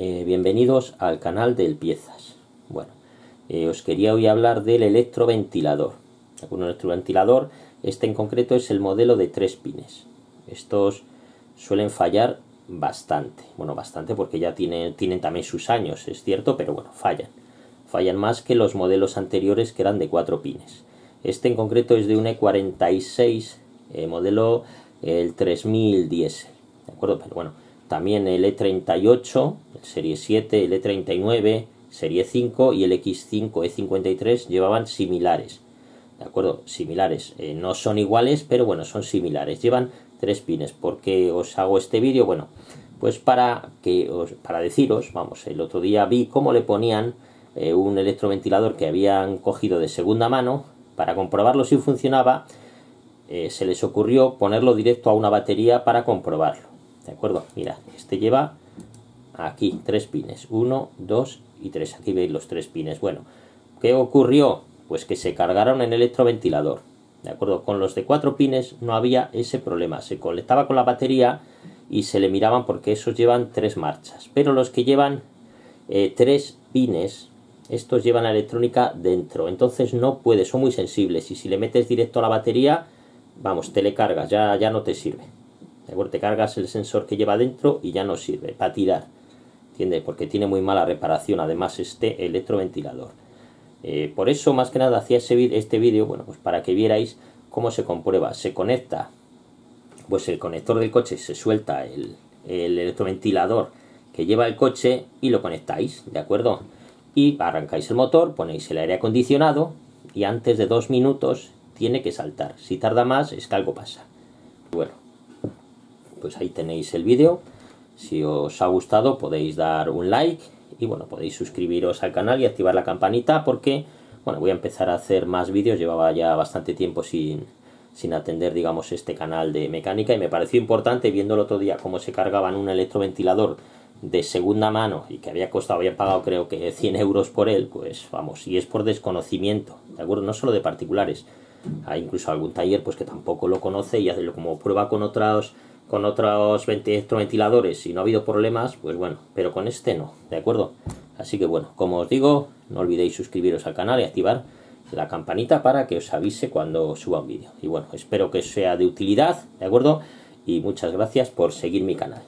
Eh, bienvenidos al canal del Piezas. Bueno, eh, os quería hoy hablar del electroventilador. Un electroventilador, este en concreto es el modelo de tres pines. Estos suelen fallar bastante. Bueno, bastante porque ya tienen, tienen también sus años, es cierto, pero bueno, fallan. Fallan más que los modelos anteriores que eran de cuatro pines. Este en concreto es de un E46, eh, modelo el 3000 diesel. ¿De acuerdo? Pero bueno, también el E38, serie 7, el E39, serie 5 y el X5 E53 llevaban similares. ¿De acuerdo? Similares. Eh, no son iguales, pero bueno, son similares. Llevan tres pines. ¿Por qué os hago este vídeo? Bueno, pues para, que os, para deciros, vamos, el otro día vi cómo le ponían eh, un electroventilador que habían cogido de segunda mano para comprobarlo si funcionaba. Eh, se les ocurrió ponerlo directo a una batería para comprobarlo. ¿De acuerdo? Mira, este lleva aquí tres pines. Uno, dos y tres. Aquí veis los tres pines. Bueno, ¿qué ocurrió? Pues que se cargaron en el electroventilador. ¿De acuerdo? Con los de cuatro pines no había ese problema. Se conectaba con la batería y se le miraban porque esos llevan tres marchas. Pero los que llevan eh, tres pines, estos llevan la electrónica dentro. Entonces no puede, son muy sensibles. Y si le metes directo a la batería, vamos, te le cargas, ya, ya no te sirve. ¿De acuerdo? Te cargas el sensor que lleva dentro y ya no sirve para tirar. Porque tiene muy mala reparación, además, este electroventilador. Eh, por eso, más que nada, hacía este vídeo, bueno, pues para que vierais cómo se comprueba. Se conecta, pues el conector del coche, se suelta el, el electroventilador que lleva el coche y lo conectáis, ¿de acuerdo? Y arrancáis el motor, ponéis el aire acondicionado y antes de dos minutos tiene que saltar. Si tarda más, es que algo pasa. Bueno, pues ahí tenéis el vídeo. Si os ha gustado podéis dar un like y bueno, podéis suscribiros al canal y activar la campanita porque bueno, voy a empezar a hacer más vídeos. Llevaba ya bastante tiempo sin, sin atender, digamos, este canal de mecánica y me pareció importante viendo el otro día cómo se cargaban un electroventilador de segunda mano y que había costado, había pagado creo que 100 euros por él, pues vamos, y es por desconocimiento, ¿de acuerdo? No solo de particulares, hay incluso algún taller pues que tampoco lo conoce y hace como prueba con otros con otros electroventiladores y no ha habido problemas, pues bueno, pero con este no, ¿de acuerdo? Así que bueno, como os digo, no olvidéis suscribiros al canal y activar la campanita para que os avise cuando suba un vídeo. Y bueno, espero que sea de utilidad, ¿de acuerdo? Y muchas gracias por seguir mi canal.